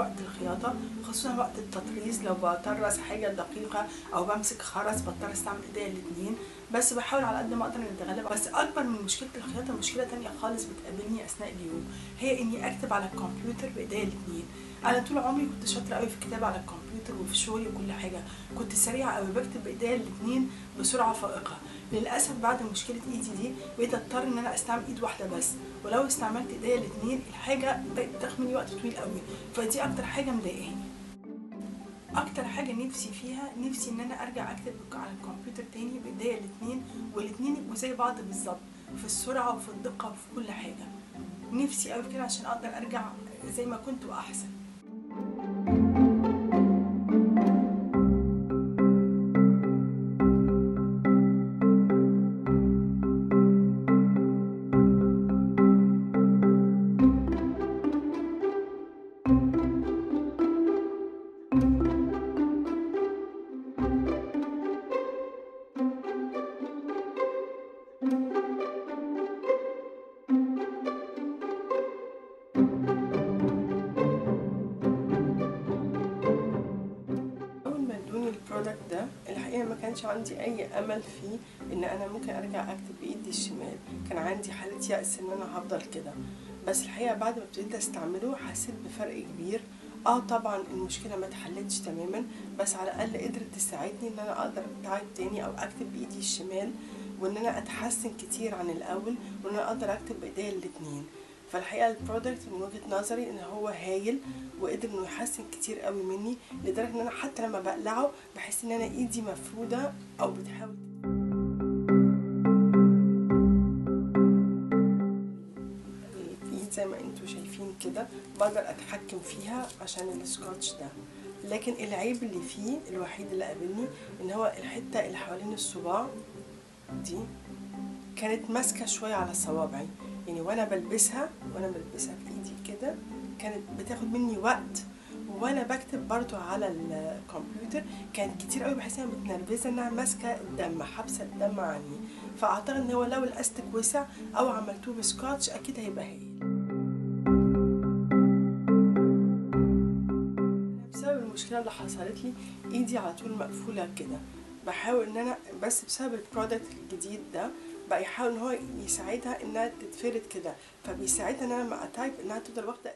وقت الخياطة خصوصا وقت التطريز. لو بطرز حاجة دقيقة أو بمسك خرز بضطر أستعمل ايديا الاثنين بس بحاول على قد ما أقدر نتغلب بس أكبر من مشكلة الخياطة مشكلة تانية خالص بتقابلني أثناء اليوم هي إني أكتب على الكمبيوتر بايديا الاثنين أنا طول عمري كنت شاطرة قوي في الكتابة على الكمبيوتر وفي شغلي وكل حاجة. كنت سريعة قوي بكتب بايديا الاثنين بسرعة فائقة. للأسف بعد مشكلة إيدي دي بقيت أضطر إن أنا أستعمل إيد واحدة بس. ولو استعملت إيديا الاثنين الحاجة بتاخد مني وقت طويل قوي. فدي أكتر حاجة مضايقاني. أكتر حاجة نفسي فيها نفسي إن أنا أرجع أكتب على الكمبيوتر تاني بإيديا الاثنين والاثنين يبقوا زي بعض بالظبط في السرعة وفي الدقة وفي كل حاجة. نفسي قوي كده عشان أقدر أرجع زي ما كنت وأحسن. الحقيقة ما كانش عندي أي أمل فيه إن أنا ممكن أرجع أكتب بإيدي الشمال. كان عندي حالة يأس إن أنا هفضل كده. بس الحقيقة بعد ما ابتديت أستعمله حسيت بفرق كبير. آه طبعا المشكلة ما اتحلتش تماما بس على الأقل قدرت تساعدني إن أنا أقدر أتعب تاني أو أكتب بإيدي الشمال وإن أنا أتحسن كتير عن الأول وإن أنا أقدر أكتب بإيديا الاتنين. فالحقيقة البرودكت من وجهة نظري إن هو هايل وقدر إنه يحسن كتير قوي مني لدرجة إن أنا حتى لما بقلعه بحس إن أنا إيدي مفرودة أو بتحاول زي ما أنتوا شايفين كده بقدر أتحكم فيها عشان السكotش ده. لكن العيب اللي فيه الوحيد اللي قابلني إن هو الحتة اللي حوالين الصباع دي كانت ماسكة شوية على صوابعي. يعني وأنا بلبسها وأنا بلبسها في إيدي كده كانت بتاخد مني وقت. وأنا بكتب برضو على الكمبيوتر كانت كتير قوي بحس إنها متنرفزه إنها ماسكة الدم حابسه الدم عني. فأعتقد إن هو لو الأستك وسع أو عملتوه بسكotش أكيد هيبقى هايل. بسبب المشكلة اللي حصلت لي إيدي على طول مقفولة كده. بحاول إن أنا بس بسبب ال product الجديد ده بقى يحاول إن هو يساعدها إنها تتفرد كده فبيساعدها ان أنا لما ا type إنها تفضل واخدة